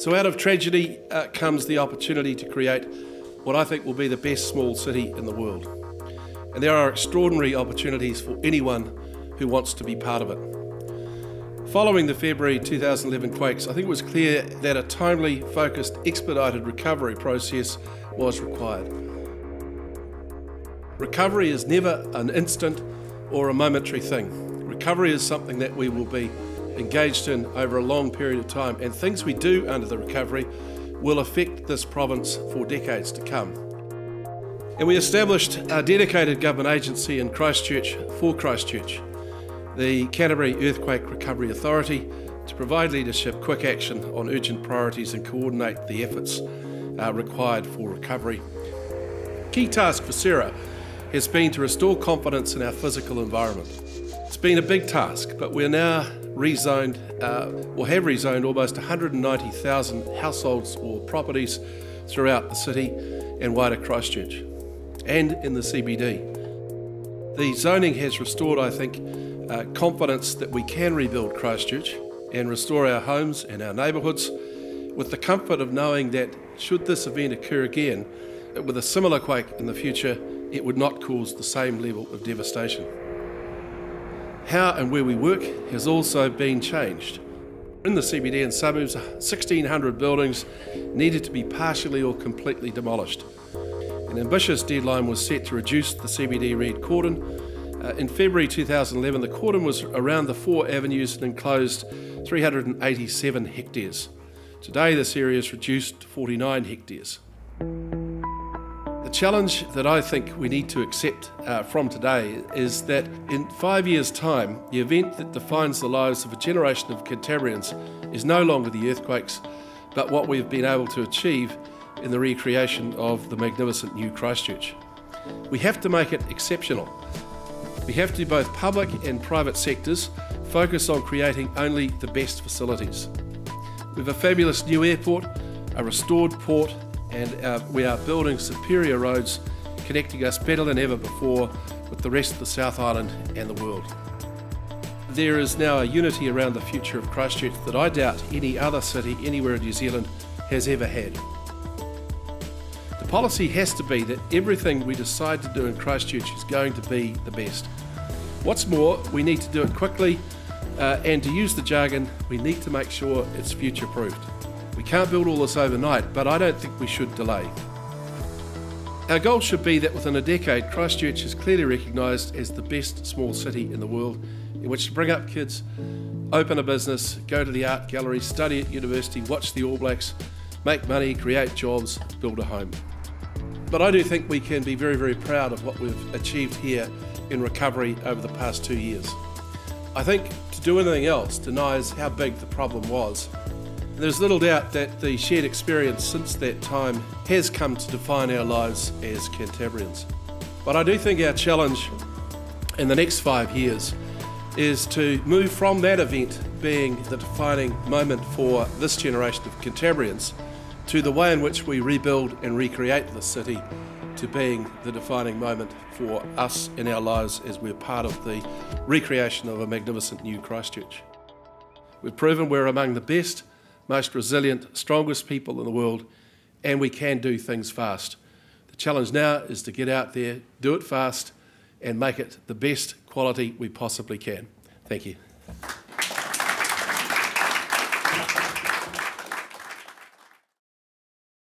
So, out of tragedy uh, comes the opportunity to create what I think will be the best small city in the world. And there are extraordinary opportunities for anyone who wants to be part of it. Following the February 2011 quakes, I think it was clear that a timely, focused, expedited recovery process was required. Recovery is never an instant or a momentary thing. Recovery is something that we will be engaged in over a long period of time, and things we do under the recovery will affect this province for decades to come. And we established a dedicated government agency in Christchurch for Christchurch, the Canterbury Earthquake Recovery Authority, to provide leadership, quick action on urgent priorities and coordinate the efforts uh, required for recovery. Key task for CERA has been to restore confidence in our physical environment. It's been a big task, but we're now rezoned uh, or have rezoned almost 190,000 households or properties throughout the city and wider Christchurch and in the CBD. The zoning has restored, I think, uh, confidence that we can rebuild Christchurch and restore our homes and our neighbourhoods with the comfort of knowing that should this event occur again, with a similar quake in the future, it would not cause the same level of devastation how and where we work has also been changed. In the CBD and suburbs, 1,600 buildings needed to be partially or completely demolished. An ambitious deadline was set to reduce the CBD red cordon. Uh, in February 2011, the cordon was around the four avenues and enclosed 387 hectares. Today, this area is reduced to 49 hectares. The challenge that I think we need to accept uh, from today is that in five years' time, the event that defines the lives of a generation of Cantabrians is no longer the earthquakes, but what we've been able to achieve in the recreation of the magnificent new Christchurch. We have to make it exceptional. We have to, both public and private sectors, focus on creating only the best facilities. We have a fabulous new airport, a restored port, and uh, we are building superior roads connecting us better than ever before with the rest of the South Island and the world. There is now a unity around the future of Christchurch that I doubt any other city anywhere in New Zealand has ever had. The policy has to be that everything we decide to do in Christchurch is going to be the best. What's more, we need to do it quickly, uh, and to use the jargon, we need to make sure it's future proofed. We can't build all this overnight, but I don't think we should delay. Our goal should be that within a decade, Christchurch is clearly recognised as the best small city in the world in which to bring up kids, open a business, go to the art gallery, study at university, watch the All Blacks, make money, create jobs, build a home. But I do think we can be very, very proud of what we've achieved here in recovery over the past two years. I think to do anything else denies how big the problem was there's little doubt that the shared experience since that time has come to define our lives as Cantabrians. But I do think our challenge in the next five years is to move from that event being the defining moment for this generation of Cantabrians to the way in which we rebuild and recreate the city to being the defining moment for us in our lives as we're part of the recreation of a magnificent new Christchurch. We've proven we're among the best most resilient, strongest people in the world, and we can do things fast. The challenge now is to get out there, do it fast, and make it the best quality we possibly can. Thank you.